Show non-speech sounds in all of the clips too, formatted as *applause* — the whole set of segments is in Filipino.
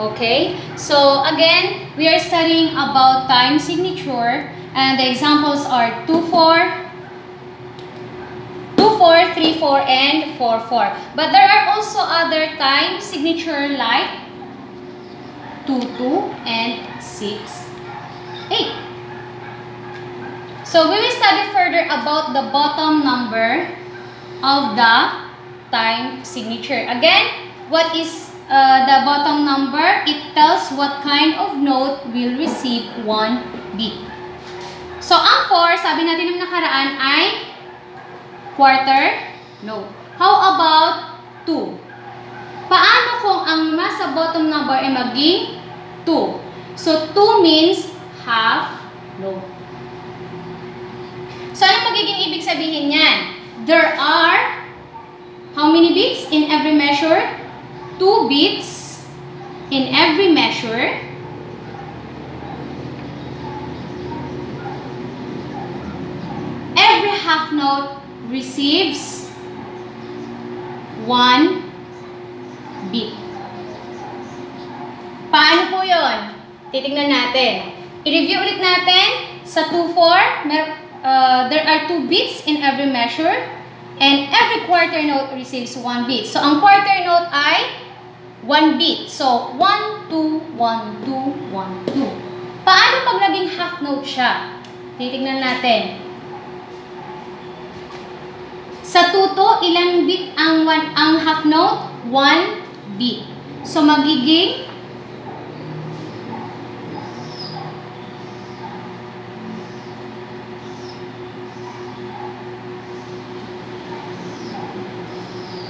Okay? So, again, we are studying about time signature and the examples are 2-4, 2-4, 3-4, and 4-4. But there are also other time signature like 2-2 and 6-8. So, we will study further about the bottom number of the time signature. Again, what is uh, the bottom number? It tells what kind of note will receive one beat. So, ang 4, sabi natin ng nakaraan ay quarter note. How about 2? Paano kung ang nasa bottom number ay maging 2? So, 2 means half note. So, ano magiging ibig sabihin niyan? There are how many beats in every measure? 2 beats in every measure. Every half note receives 1 beat. Paano po yun? Titingnan natin. I-review ulit natin sa 2-4. Uh, there are 2 beats in every measure and every quarter note receives 1 beat. So, ang quarter note ay 1 beat. So, 1, 2, 1, 2, 1, 2. Paano pag naging half note siya? Titignan natin. Sa tuto, ilang beat ang one, ang half note? 1 beat. So, magiging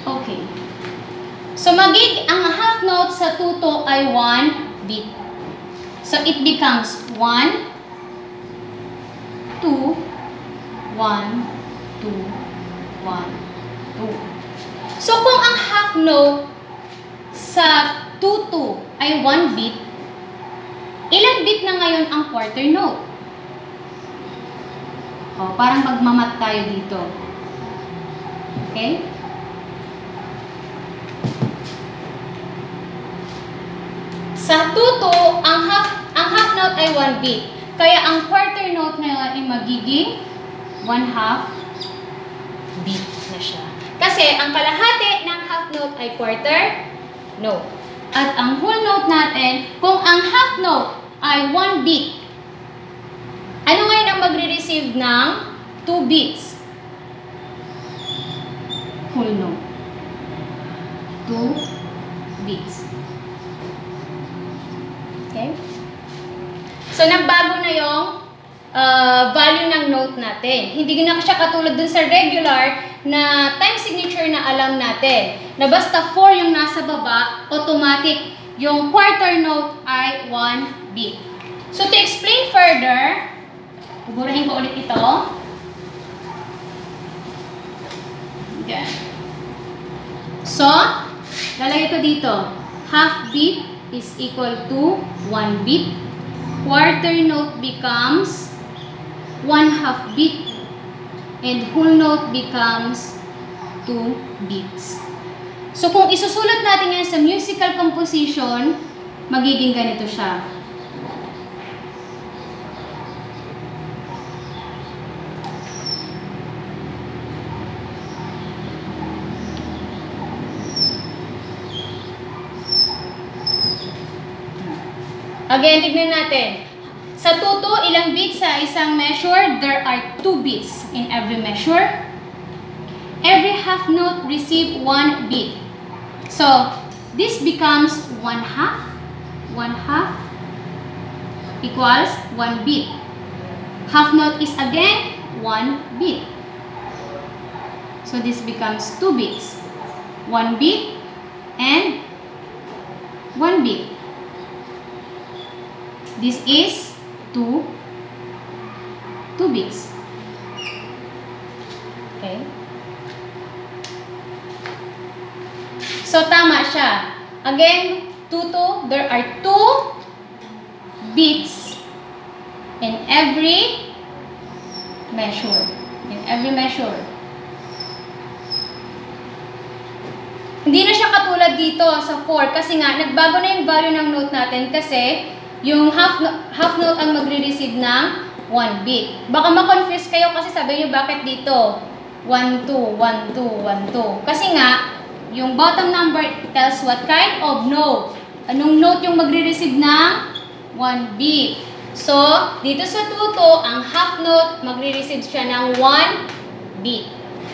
Okay. So, magig ang note sa tuto ay 1 beat. So, it becomes 1, 2, 1, 2, 1, 2. So, kung ang half note sa tuto ay 1 beat, ilang beat na ngayon ang quarter note? O, parang magmamat tayo dito. Okay? Sa tuto, ang half, ang half note ay 1 beat. Kaya ang quarter note ngayon ay magiging 1 half beat na siya. Kasi ang kalahati ng half note ay quarter note. At ang whole note natin, kung ang half note ay 1 beat, ano ngayon ang magre-receive ng 2 beats? Whole note. 2 beats. Okay? So, nagbago na yung uh, value ng note natin. Hindi na siya katulad dun sa regular na time signature na alam natin. Na basta 4 yung nasa baba, automatic yung quarter note ay 1 beat. So, to explain further, buburahin ko ulit ito. Yan. So, lalagay ko dito. Half beat is equal to 1 beat. Quarter note becomes 1 half beat. And whole note becomes 2 beats. So, kung isusulat natin yan sa musical composition, magiging ganito siya. Again, tignan natin. Sa tuto, ilang beats sa isang measure? There are two beats in every measure. Every half note receive one beat. So, this becomes one half. One half equals one beat. Half note is again one beat. So, this becomes two beats. One beat and one beat. This is 2 2 beats. Okay? So, tama siya. Again, 2 to, there are 2 beats in every measure. In every measure. Hindi na siya katulad dito sa 4 kasi nga nagbago na yung value ng note natin kasi yung half, no- half note ang magre-receive ng 1 bit. Baka ma-confuse kayo kasi sabi nyo bakit dito 1, 2, 1, 2, 1, 2. Kasi nga, yung bottom number tells what kind of note. Anong note yung magre-receive ng 1 bit. So, dito sa tuto, ang half note, magre-receive siya ng 1 bit.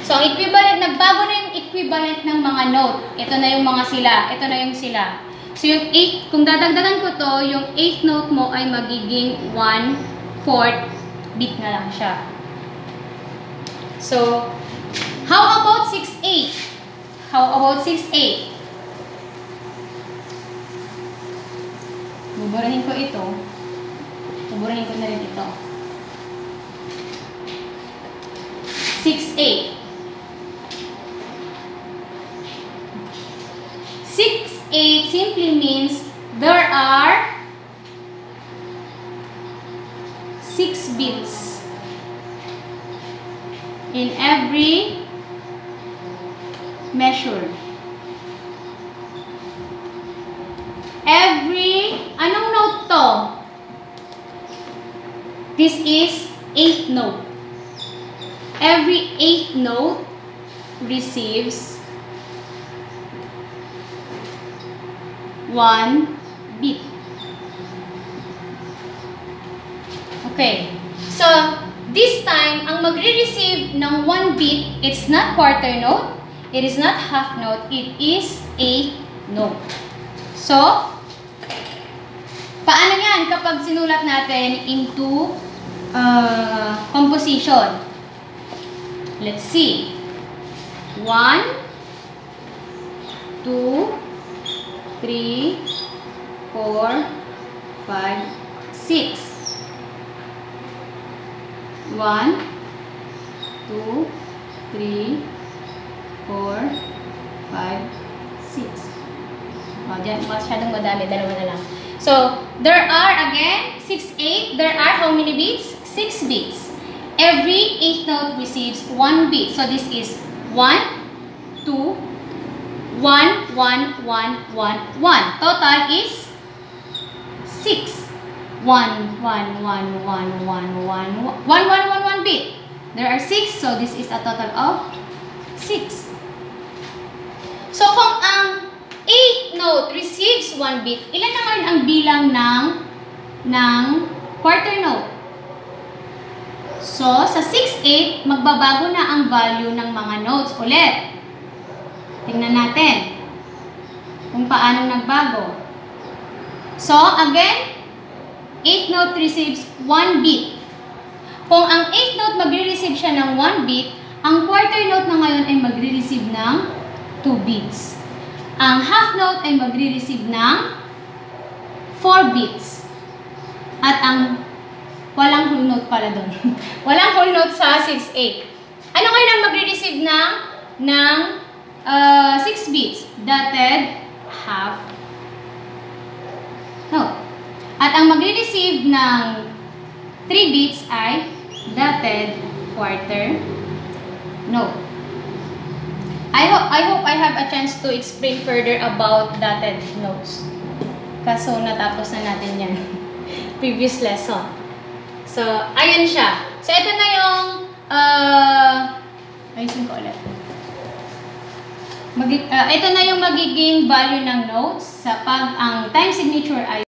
So, ang equivalent, nagbago na yung equivalent ng mga note. Ito na yung mga sila. Ito na yung sila. So, yung 8, kung dadagdagan ko to, yung 8 note mo ay magiging 1 4 bit na lang siya. So, how about 6-8? How about 6-8? Buburahin ko ito. Buburahin ko na rin ito. 6-8. 6-8 simply means there are 6 bits in every measure. Every, anong note to? This is 8th note. Every 8th note receives 1 bit. Okay. So, this time, ang magre-receive ng 1 bit, it's not quarter note, it is not half note, it is a note. So, paano yan kapag sinulat natin into uh, composition? Let's see. 1, 2, 3, 4, 5, 6. 1, 2, 3, 4, 5, 6. O, dyan, masyadong madami. Dalawa na lang. So, there are, again, 6, 8. There are how many beats? 6 beats. Every 8th note receives 1 beat. So, this is 1, 2, 1, 1, 1, 1, 1. Total is 6. 1, 1, 1, 1, 1, 1, 1, 1, 1, 1, 1 bit. There are 6, so this is a total of 6. So, kung ang 8th note receives 1 bit, ilan naman ang bilang ng, ng quarter note? So, sa 6-8, magbabago na ang value ng mga notes ulit. Tingnan natin kung paano nagbago. So, again, 8th note receives 1 bit. Kung ang 8th note magre-receive siya ng 1 bit, ang quarter note na ngayon ay magre-receive ng 2 bits. Ang half note ay magre-receive ng 4 bits. At ang walang whole note pala doon. *laughs* walang whole note sa 6-8. Ano ngayon ang magre-receive ng, ng uh, 6 bits? Dotted half note. At ang magre-receive ng 3 bits ay dotted quarter note. I hope I hope I have a chance to explain further about dotted notes. Kaso natapos na natin yan. *laughs* Previous lesson. So, ayun siya. So, ito na yung uh, ayusin ko ulit. Magi uh, ito na yung magiging value ng notes sa pag ang time signature ay